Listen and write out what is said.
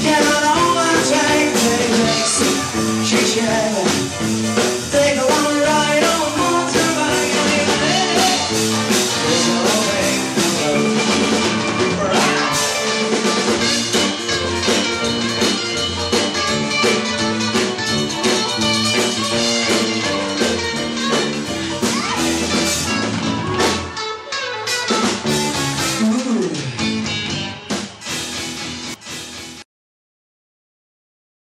Get on all the time, take, take, take,